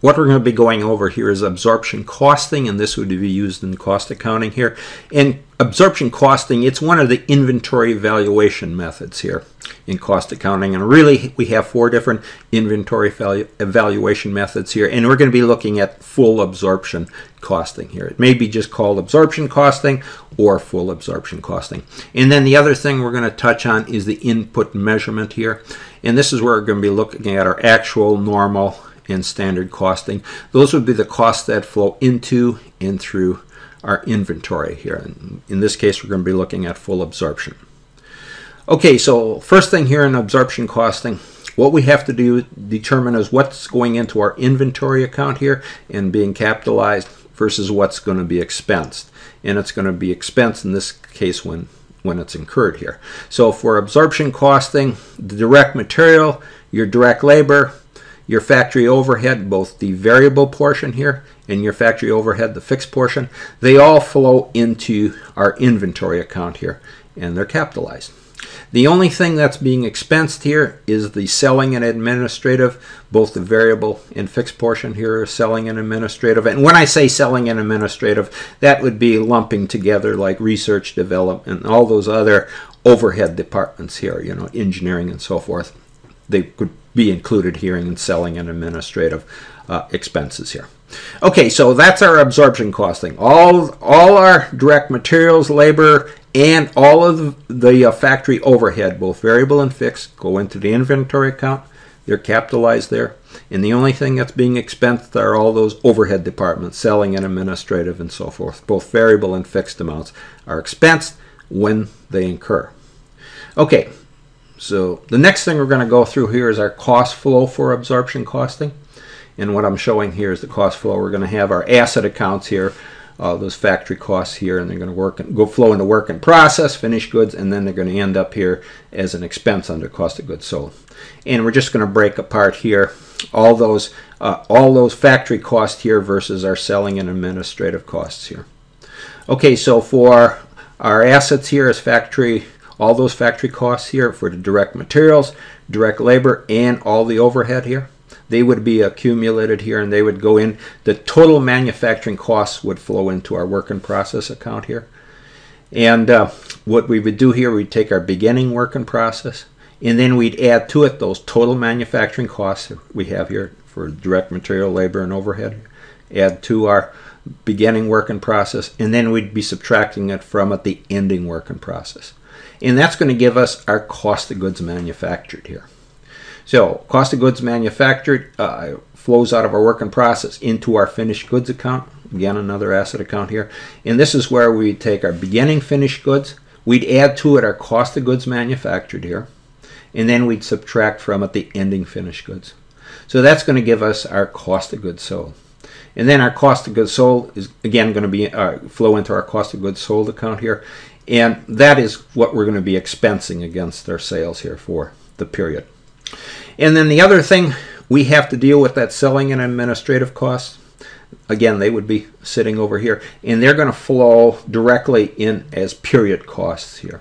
what we're going to be going over here is absorption costing, and this would be used in cost accounting here. And absorption costing, it's one of the inventory valuation methods here in cost accounting. And really, we have four different inventory value, evaluation methods here, and we're going to be looking at full absorption costing here. It may be just called absorption costing or full absorption costing. And then the other thing we're going to touch on is the input measurement here. And this is where we're going to be looking at our actual normal and standard costing. Those would be the costs that flow into and through our inventory here. And in this case, we're going to be looking at full absorption. Okay, so first thing here in absorption costing, what we have to do determine is what's going into our inventory account here and being capitalized versus what's going to be expensed. And it's going to be expensed in this case when when it's incurred here. So for absorption costing, the direct material, your direct labor, your factory overhead, both the variable portion here and your factory overhead, the fixed portion, they all flow into our inventory account here and they're capitalized. The only thing that's being expensed here is the selling and administrative, both the variable and fixed portion here are selling and administrative. And when I say selling and administrative, that would be lumping together like research, development, all those other overhead departments here, you know, engineering and so forth. They could be included here in selling and administrative uh, expenses here. Okay, so that's our absorption costing. All, all our direct materials, labor, and all of the uh, factory overhead, both variable and fixed, go into the inventory account. They're capitalized there. And the only thing that's being expensed are all those overhead departments, selling and administrative and so forth. Both variable and fixed amounts are expensed when they incur. Okay, so the next thing we're going to go through here is our cost flow for absorption costing. And what I'm showing here is the cost flow. We're going to have our asset accounts here, uh, those factory costs here, and they're going to work and go flow into work in process, finished goods, and then they're going to end up here as an expense under cost of goods sold. And we're just going to break apart here all those uh, all those factory costs here versus our selling and administrative costs here. Okay, so for our assets here as factory all those factory costs here for the direct materials, direct labor, and all the overhead here. They would be accumulated here and they would go in. The total manufacturing costs would flow into our work in process account here. And uh, what we would do here, we'd take our beginning work in process and then we'd add to it those total manufacturing costs we have here for direct material, labor, and overhead. Add to our beginning work in process, and then we'd be subtracting it from it the ending work in process. And that's going to give us our cost of goods manufactured here. So cost of goods manufactured uh, flows out of our work in process into our finished goods account. Again, another asset account here. And this is where we take our beginning finished goods. We'd add to it our cost of goods manufactured here. And then we'd subtract from it the ending finished goods. So that's going to give us our cost of goods sold. And then our cost of goods sold is again going to be uh, flow into our cost of goods sold account here. And that is what we're going to be expensing against our sales here for the period. And then the other thing we have to deal with that selling and administrative costs. Again, they would be sitting over here, and they're going to flow directly in as period costs here.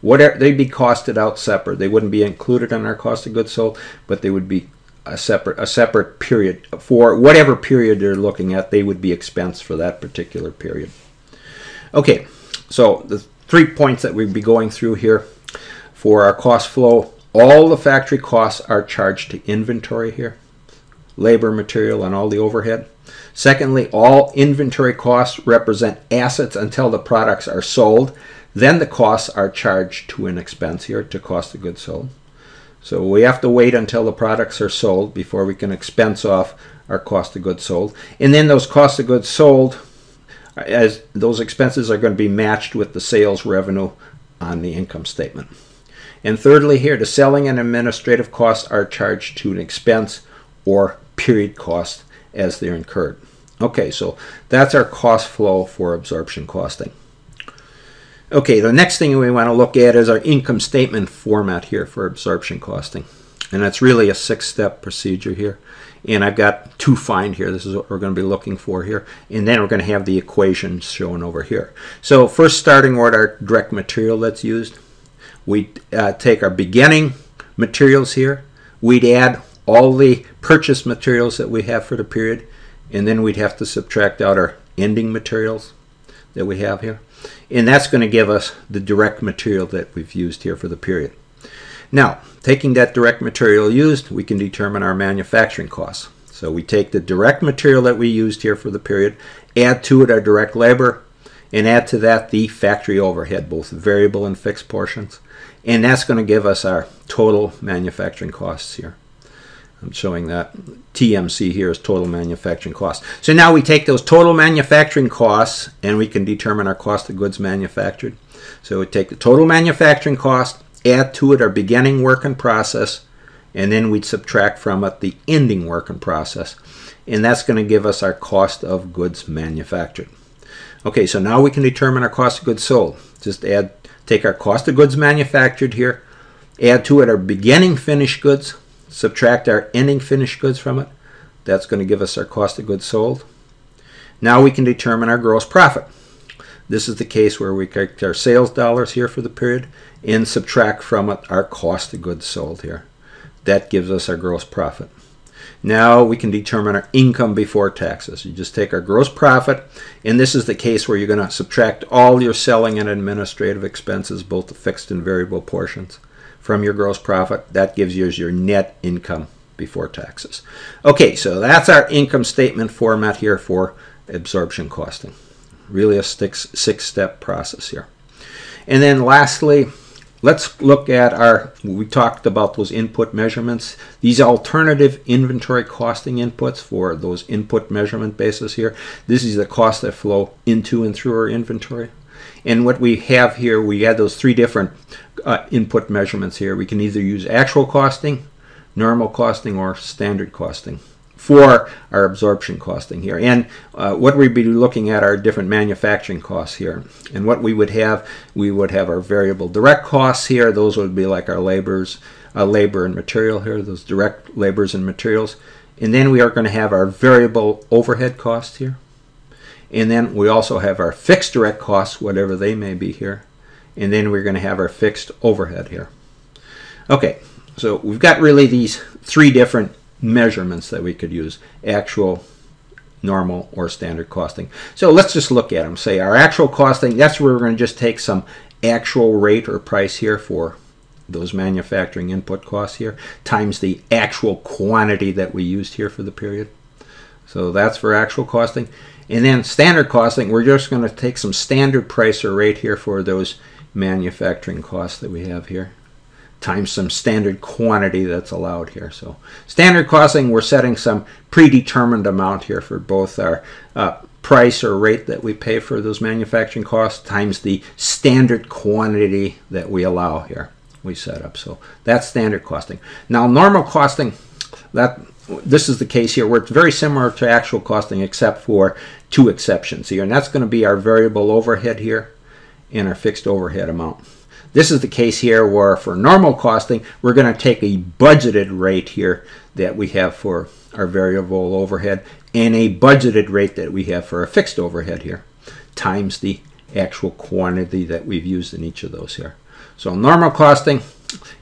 Whatever they'd be costed out separate. They wouldn't be included in our cost of goods sold, but they would be a separate a separate period for whatever period they're looking at. They would be expensed for that particular period. Okay, so the three points that we'd be going through here for our cost flow. All the factory costs are charged to inventory here, labor, material, and all the overhead. Secondly, all inventory costs represent assets until the products are sold. Then the costs are charged to an expense here to cost of goods sold. So we have to wait until the products are sold before we can expense off our cost of goods sold. And then those cost of goods sold as those expenses are going to be matched with the sales revenue on the income statement. And thirdly, here, the selling and administrative costs are charged to an expense or period cost as they're incurred. Okay, so that's our cost flow for absorption costing. Okay, the next thing we want to look at is our income statement format here for absorption costing. And that's really a six-step procedure here and I've got to find here. This is what we're going to be looking for here. And then we're going to have the equations shown over here. So first starting with our direct material that's used. We uh, take our beginning materials here. We'd add all the purchase materials that we have for the period, and then we'd have to subtract out our ending materials that we have here. And that's going to give us the direct material that we've used here for the period. Now, taking that direct material used, we can determine our manufacturing costs. So we take the direct material that we used here for the period, add to it our direct labor, and add to that the factory overhead, both variable and fixed portions. And that's going to give us our total manufacturing costs here. I'm showing that TMC here is total manufacturing costs. So now we take those total manufacturing costs and we can determine our cost of goods manufactured. So we take the total manufacturing cost, add to it our beginning work in process, and then we'd subtract from it the ending work in process. And that's going to give us our cost of goods manufactured. Okay, so now we can determine our cost of goods sold. Just add, take our cost of goods manufactured here, add to it our beginning finished goods, subtract our ending finished goods from it. That's going to give us our cost of goods sold. Now we can determine our gross profit. This is the case where we take our sales dollars here for the period and subtract from it our cost of goods sold here. That gives us our gross profit. Now we can determine our income before taxes. You just take our gross profit, and this is the case where you're going to subtract all your selling and administrative expenses, both the fixed and variable portions from your gross profit. That gives you your net income before taxes. Okay, so that's our income statement format here for absorption costing. Really a six, six step process here. And then lastly, let's look at our, we talked about those input measurements. These alternative inventory costing inputs for those input measurement bases here. This is the cost that flow into and through our inventory. And what we have here, we had those three different uh, input measurements here. We can either use actual costing, normal costing, or standard costing for our absorption costing here. And uh, what we'd be looking at are different manufacturing costs here. And what we would have, we would have our variable direct costs here. Those would be like our labors, uh, labor and material here, those direct labors and materials. And then we are going to have our variable overhead costs here. And then we also have our fixed direct costs, whatever they may be here. And then we're going to have our fixed overhead here. Okay, so we've got really these three different measurements that we could use. Actual, normal, or standard costing. So let's just look at them. Say our actual costing, that's where we're going to just take some actual rate or price here for those manufacturing input costs here times the actual quantity that we used here for the period. So that's for actual costing. And then standard costing, we're just going to take some standard price or rate here for those manufacturing costs that we have here times some standard quantity that's allowed here. So standard costing, we're setting some predetermined amount here for both our uh, price or rate that we pay for those manufacturing costs times the standard quantity that we allow here we set up. So that's standard costing. Now normal costing, that this is the case here where it's very similar to actual costing except for two exceptions here. And that's going to be our variable overhead here and our fixed overhead amount. This is the case here where for normal costing, we're going to take a budgeted rate here that we have for our variable overhead and a budgeted rate that we have for a fixed overhead here times the actual quantity that we've used in each of those here. So normal costing,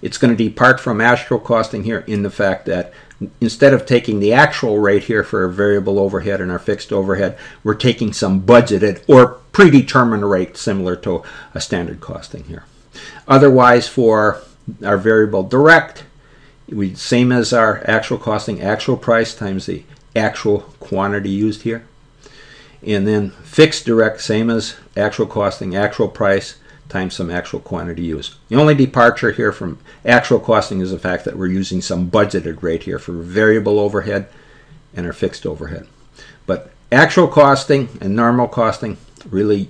it's going to depart from actual costing here in the fact that instead of taking the actual rate here for our variable overhead and our fixed overhead, we're taking some budgeted or predetermined rate similar to a standard costing here. Otherwise, for our variable direct, we same as our actual costing, actual price times the actual quantity used here. And then fixed direct, same as actual costing, actual price times some actual quantity used. The only departure here from actual costing is the fact that we're using some budgeted rate here for variable overhead and our fixed overhead. But actual costing and normal costing really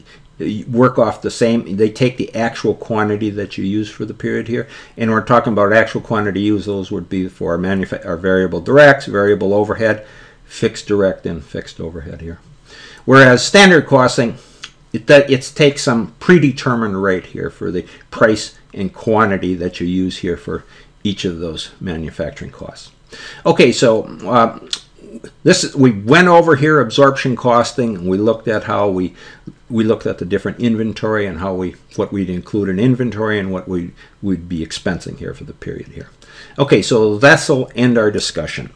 work off the same they take the actual quantity that you use for the period here and we're talking about actual quantity used those would be for our, our variable directs variable overhead fixed direct and fixed overhead here. Whereas standard costing it, it takes some predetermined rate here for the price and quantity that you use here for each of those manufacturing costs. Okay so uh, this is, we went over here absorption costing and we looked at how we we looked at the different inventory and how we what we'd include in inventory and what we would be expensing here for the period here. Okay, so that'll end our discussion.